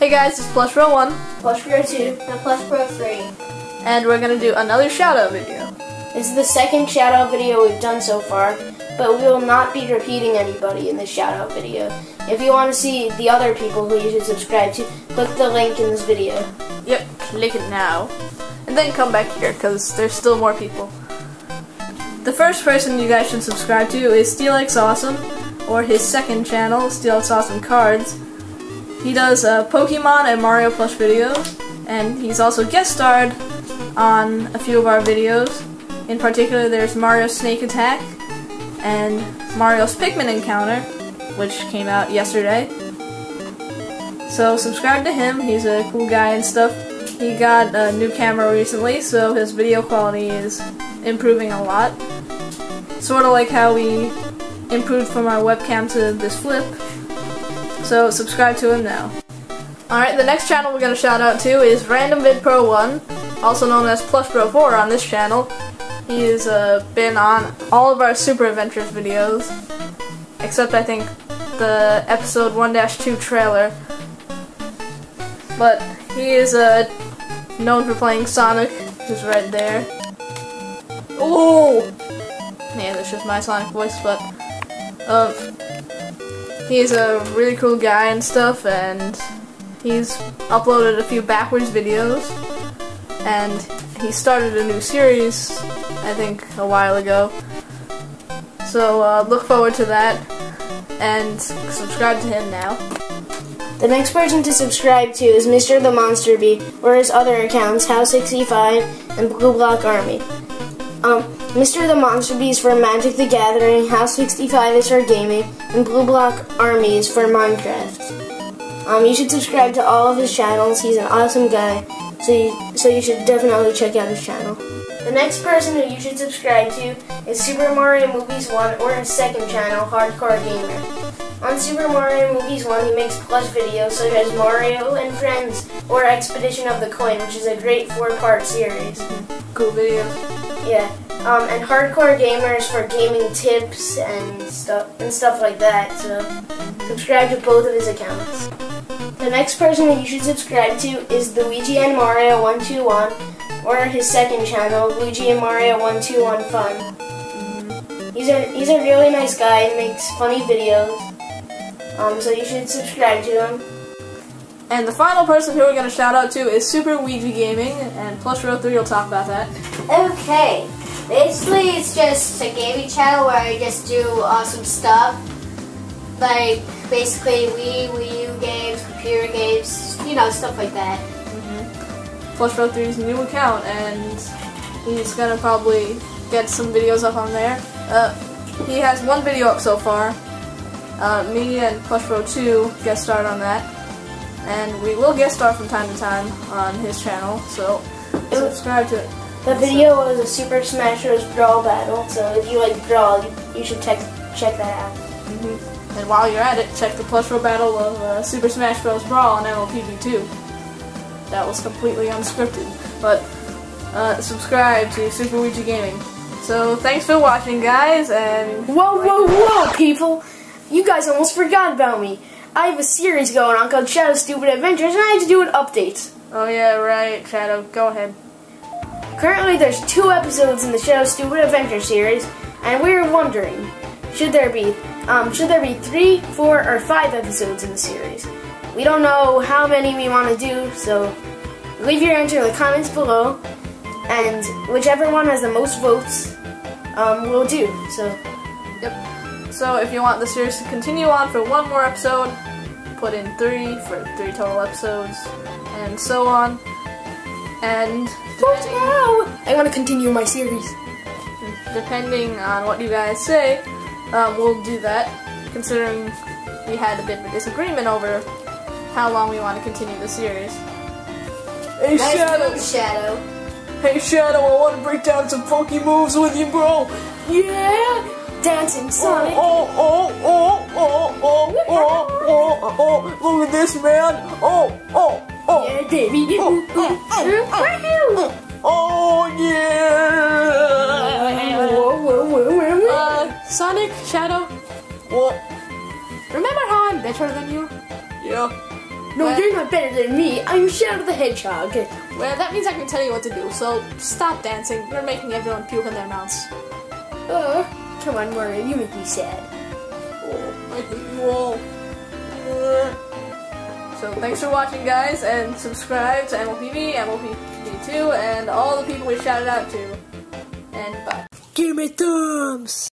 Hey guys, it's Plush Bro 1, Plush Bro 2, and Plush Bro 3. and we're gonna do another shout out video. This is the second shout out video we've done so far, but we will not be repeating anybody in this shout out video. If you want to see the other people who you should subscribe to, click the link in this video. Yep, click it now. And then come back here, because there's still more people. The first person you guys should subscribe to is SteelX Awesome, or his second channel, SteelX Awesome Cards. He does uh, Pokemon and Mario Plush videos, and he's also guest starred on a few of our videos. In particular, there's Mario Snake Attack and Mario's Pikmin Encounter, which came out yesterday. So subscribe to him, he's a cool guy and stuff. He got a new camera recently, so his video quality is improving a lot. Sort of like how we improved from our webcam to this flip. So subscribe to him now. Alright, the next channel we're going to shout out to is Random Vid Pro 1, also known as Plush Bro 4 on this channel. He's uh, been on all of our Super Adventures videos, except I think the episode 1-2 trailer. But he is uh, known for playing Sonic, is right there. Oh! Yeah, that's just my Sonic voice, but um, he's a really cool guy and stuff, and he's uploaded a few backwards videos, and he started a new series, I think, a while ago. So uh, look forward to that, and subscribe to him now. The next person to subscribe to is Mr. the Monster Bee, or his other accounts, House65 and Blue Block Army. Um, Mr. the Monster is for Magic the Gathering, House 65 is for gaming, and Blue Block Army is for Minecraft. Um, you should subscribe to all of his channels. He's an awesome guy, so you, so you should definitely check out his channel. The next person who you should subscribe to is Super Mario Movies 1 or his second channel, Hardcore Gamer. On Super Mario Movies 1, he makes plush videos such as Mario and Friends or Expedition of the Coin, which is a great four-part series. Cool videos. Yeah, um, and hardcore gamers for gaming tips and stuff and stuff like that. So subscribe to both of his accounts. The next person that you should subscribe to is the Luigi and Mario 121, or his second channel, Luigi and Mario 121 Fun. He's a he's a really nice guy and makes funny videos. Um, so you should subscribe to him. And the final person who we're going to shout out to is Super Ouija Gaming, and Plush Bro 3 will talk about that. Okay, basically it's just a gaming channel where I just do awesome stuff. Like, basically Wii, Wii U games, computer games, you know, stuff like that. Plush Bro 3's new account, and he's going to probably get some videos up on there. Uh, he has one video up so far. Uh, me and Plush Bro 2 guest starred on that. And we will guest star from time to time on his channel, so subscribe to it. The video was a Super Smash Bros. Brawl battle, so if you like Brawl, you, you should check check that out. hmm And while you're at it, check the Plush Bro Battle of uh, Super Smash Bros. Brawl on MLPB 2. That was completely unscripted, but uh, subscribe to Super Ouija Gaming. So thanks for watching, guys, and Whoa, whoa, whoa, people! You guys almost forgot about me. I have a series going on called Shadow Stupid Adventures, and I had to do an update. oh yeah, right, Shadow, go ahead. Currently, there's two episodes in the Shadow Stupid Adventure series, and we are wondering, should there be, um, should there be three, four, or five episodes in the series? We don't know how many we want to do, so leave your answer in the comments below, and whichever one has the most votes, um, will do. So, Yep. So if you want the series to continue on for one more episode, put in three for three total episodes, and so on. And vote now! I want to continue my series. depending on what you guys say, um, we'll do that. Considering we had a bit of a disagreement over how long we want to continue the series. Hey Nice Shadow! move, Shadow. Hey Shadow, I want to break down some funky moves with you, bro. Yeah! Dancing Oh, Sonic! oh, oh, oh, oh, oh, oh, oh, oh, oh, look at this, man. Oh, oh, oh, Yeah, baby! oh, Woohoo! oh, yeah. Whoa, whoa, whoa, whoa, whoa. Uh, Sonic, Shadow, What? remember how I'm better than you? Yeah. No, Well- you're not better than me. I'm Shadow the Hedgehog. Well, that means I can tell you what to do, so stop dancing. You're making everyone puke in their mouths. Oh, come on, Mario, you make me sad. Oh, I hate you all. So thanks for watching, guys, and subscribe to MLPB, MLPB2, and all the people we shouted out to. And bye. Give me thumbs.